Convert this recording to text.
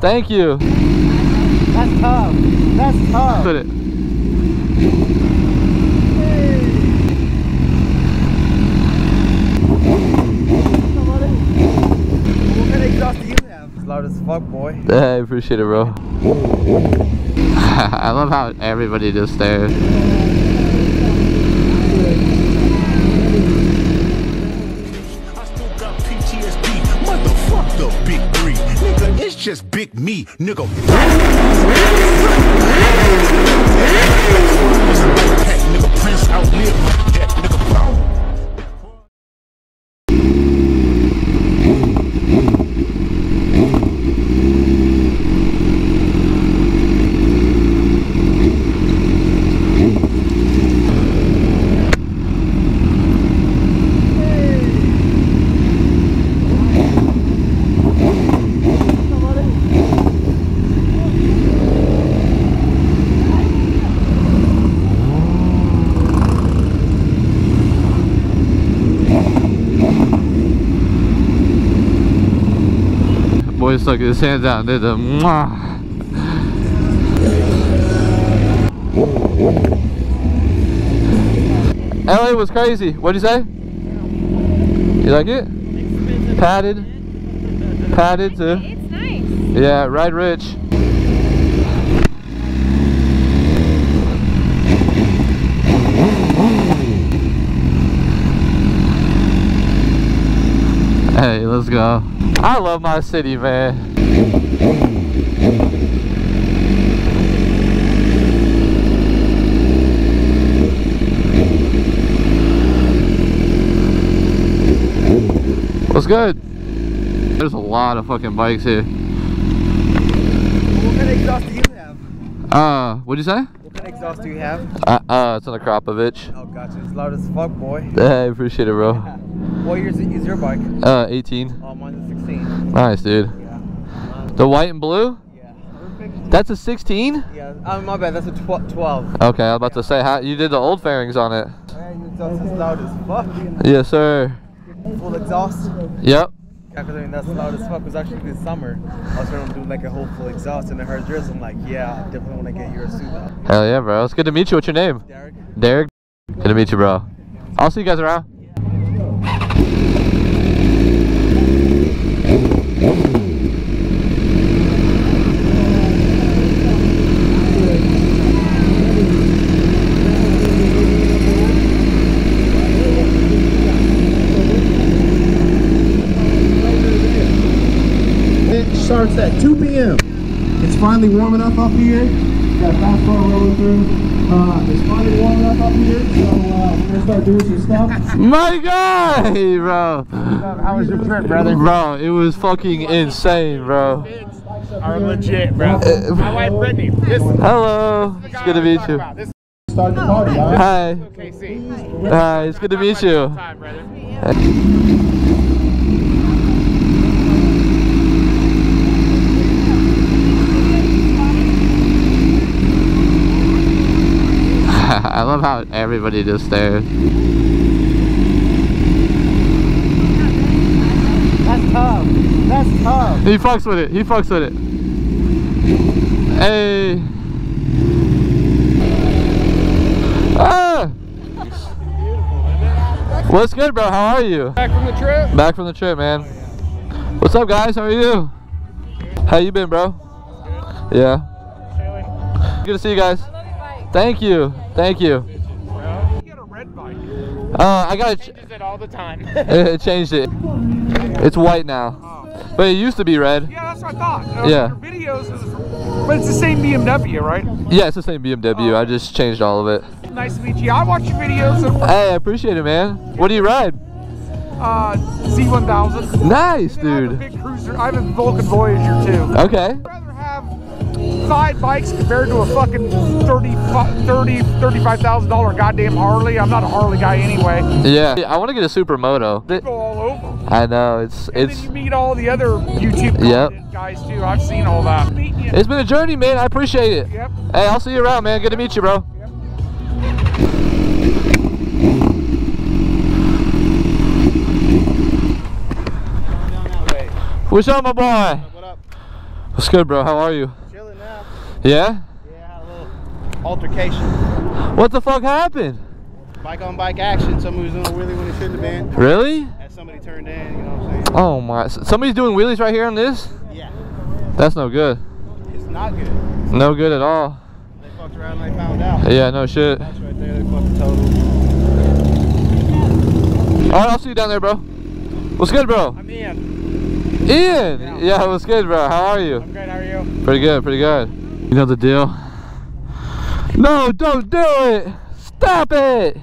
Thank you. That's tough. That's tough. Put it. What kind of exhaust do you have? It's loud as fuck, boy. I appreciate it, bro. I love how everybody just stares. Me. Nigga, Boy stuck his hands out and did the mwah. LA was crazy. What'd you say? You like it? Padded. Padded too. It's nice. Yeah, ride rich. Hey, let's go. I love my city, man. What's good? There's a lot of fucking bikes here. What kind of exhaust do you have? Uh, what'd you say? What kind of exhaust do you have? Uh, uh it's an Akrapovic. Oh, gotcha. It's loud as fuck, boy. I appreciate it, bro. What year is your bike? Uh, 18. Oh, mine's a 16. Nice, dude. Yeah. The white and blue? Yeah. Perfect. That's a 16? Yeah. Oh, my bad. That's a tw 12. Okay, I was about to say, how you did the old fairings on it. Yeah, exhaust is loud as fuck. Yes, sir. Full exhaust. Yep. Yeah, because I mean, that's loud as fuck. It was actually this summer. I was trying to do like a whole full exhaust, and I heard yours. I'm like, yeah, I definitely want to get yours too, though. Hell yeah, bro. It's good to meet you. What's your name? Derek? Derek. Good to meet you, bro. I'll see you guys around. It starts at 2 p.m. It's finally warming up up here. Got FastFlow rolling through. Uh, it's finally warming up up here, so uh, we're gonna start doing some stuff. My guy, bro. How was your trip, brother? Bro, it was fucking insane, bro. are legit, bro. My wife Brittany. This is Hello. It's good to meet you. This Start the party, all right? Hi. is Hi. It's good to meet you. Time, brother. I love how everybody just stares. That's tough. That's tough. He fucks with it. He fucks with it. Hey. Ah. What's good, bro? How are you? Back from the trip. Back from the trip, man. What's up, guys? How are you? How you been, bro? Yeah. Good to see you guys. Thank you. Thank you. You get a red bike. Uh, I got Changes it all the time. it changed it. It's white now, but it used to be red. yeah, that's what I thought. Yeah. Your videos is, but it's the same BMW, right? Yeah, it's the same BMW. I just changed all of it. Nice to meet you. I watch your videos Hey, I appreciate it, man. What do you ride? uh, Z1000. Nice, I have a dude. big cruiser. I have a Vulcan Voyager too. Okay. I'd rather have five bikes compared to a fucking 30, 30 $35,000 goddamn Harley. I'm not a Harley guy anyway. Yeah. I want to get a supermoto. Go all over. I know it's And it's you meet all the other YouTube Yep. guys too. I've seen all that. It's been a journey, man. I appreciate it. Yep. Hey, I'll see you around, man. Good to meet you, bro. What's up, my boy? What's good, bro? How are you? Yeah? Yeah, a little altercation. What the fuck happened? Bike on bike action. Somebody was doing a wheelie when it shouldn't have been. Really? As somebody turned in, you know what I'm saying? Oh my. Somebody's doing wheelies right here on this? Yeah. That's no good. It's not good. No good at all. They fucked around and they found out. Yeah, no shit. That's right there. They fucking totaled. Alright, I'll see you down there, bro. What's good, bro? I'm in. Ian! Yeah, what's good, bro? How are you? I'm good. How are you? Pretty good, pretty good. You know the deal? No, don't do it! Stop it!